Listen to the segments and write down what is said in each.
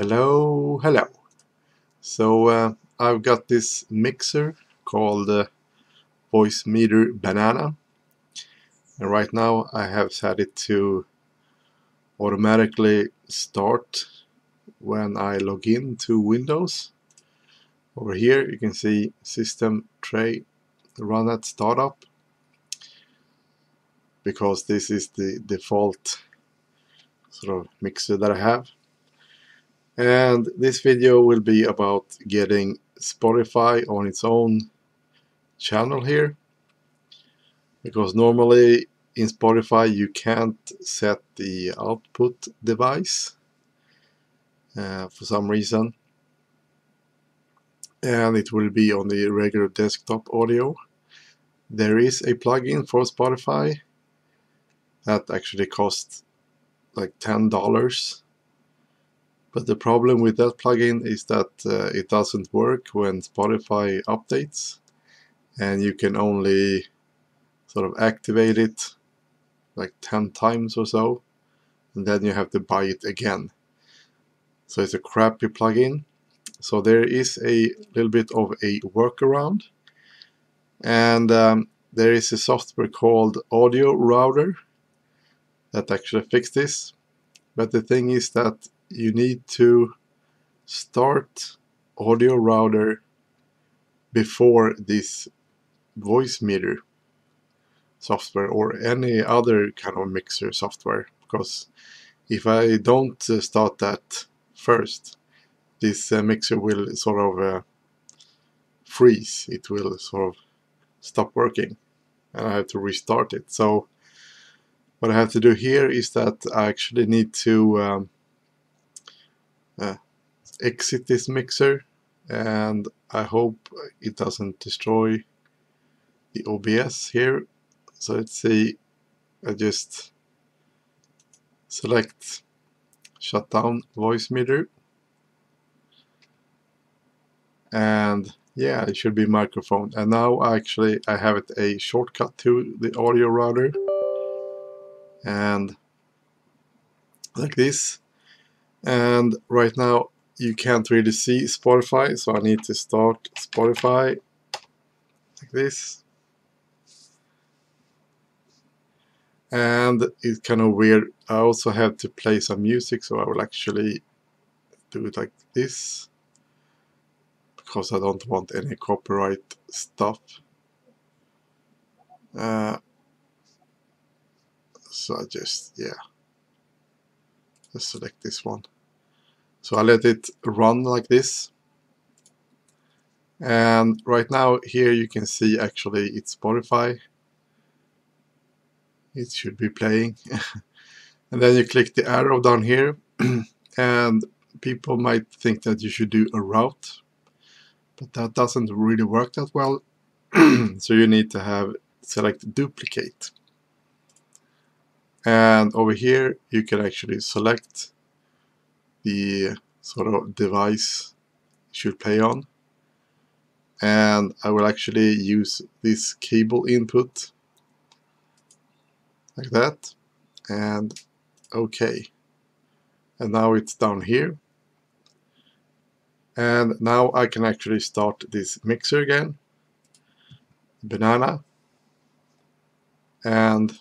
Hello, hello. So uh, I've got this mixer called uh, Voicemeeter Banana and right now I have set it to automatically start when I log in to Windows. Over here you can see system tray run at startup because this is the default sort of mixer that I have and this video will be about getting Spotify on its own channel here. Because normally in Spotify you can't set the output device uh, for some reason. And it will be on the regular desktop audio. There is a plugin for Spotify that actually costs like ten dollars but the problem with that plugin is that uh, it doesn't work when Spotify updates and you can only sort of activate it like 10 times or so and then you have to buy it again. So it's a crappy plugin. So there is a little bit of a workaround and um, there is a software called Audio Router that actually fixes this. But the thing is that you need to start audio router before this Voicemeeter software or any other kind of mixer software because if I don't uh, start that first this uh, mixer will sort of uh, freeze. It will sort of stop working and I have to restart it. So what I have to do here is that I actually need to um, uh, exit this mixer and I hope it doesn't destroy the OBS here. So let's see I just select shut down Voicemeeter and yeah it should be microphone. And now actually I have it a shortcut to the audio router. And like this and right now you can't really see Spotify so I need to start Spotify like this. And it's kind of weird. I also have to play some music so I will actually do it like this. Because I don't want any copyright stuff. Uh, so I just yeah select this one. So I let it run like this. And right now here you can see actually it's Spotify. It should be playing. And then you click the arrow down here and people might think that you should do a route but that doesn't really work that well. So you need to have select duplicate and over here you can actually select the sort of device you should play on. And I will actually use this cable input like that. And OK and now it's down here. And now I can actually start this mixer again. Banana. And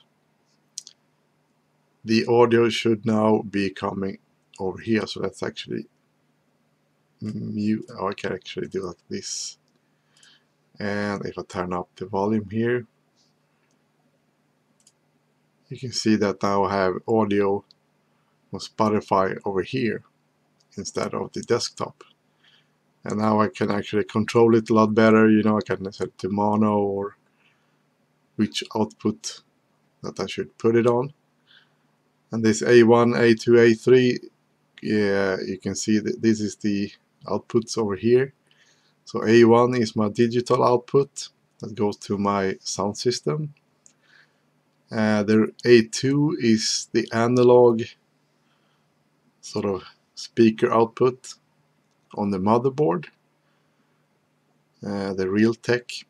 the audio should now be coming over here. So let's actually mute. Oh, I can actually do like this. And if I turn up the volume here you can see that now I have audio on Spotify over here instead of the desktop. And now I can actually control it a lot better. You know I can set to mono or which output that I should put it on and this A1, A2, A3 yeah, you can see that this is the outputs over here. So A1 is my digital output that goes to my sound system. Uh, the A2 is the analog sort of speaker output on the motherboard uh, the Realtek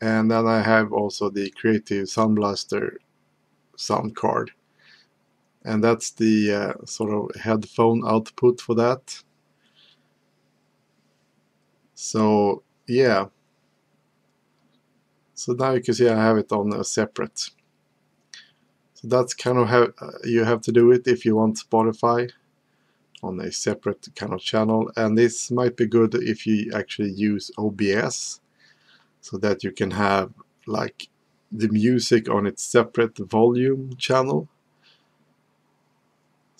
and then I have also the Creative Sound Blaster sound card and that's the uh, sort of headphone output for that. So yeah. So now you can see I have it on a separate. So that's kind of how you have to do it if you want Spotify on a separate kind of channel. And this might be good if you actually use OBS so that you can have like the music on its separate volume channel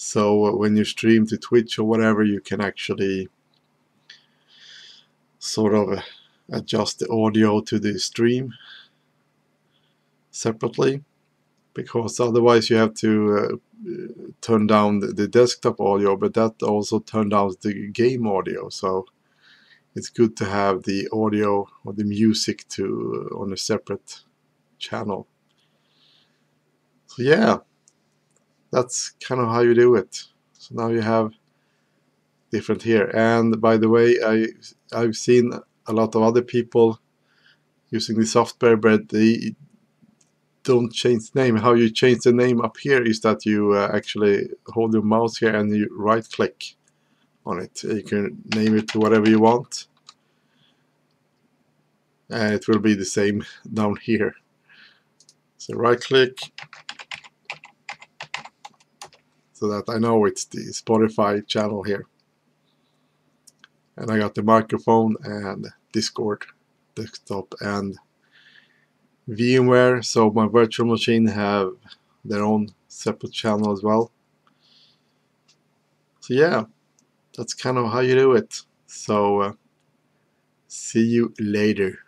so when you stream to Twitch or whatever you can actually sort of adjust the audio to the stream separately because otherwise you have to uh, turn down the, the, desktop audio but that also turns down the game audio. So it's good to have the audio or the music to uh, on a separate channel. So yeah that's kind of how you do it so now you have different here and by the way I I've seen a lot of other people using the software but they don't change the name. How you change the name up here is that you uh, actually hold your mouse here and you right click on it. You can name it to whatever you want. And it will be the same down here. So right click so that I know it's the Spotify channel here. And I got the microphone and Discord desktop and VMware, so my virtual machine have their own separate channel as well. So yeah, that's kind of how you do it. So uh, see you later.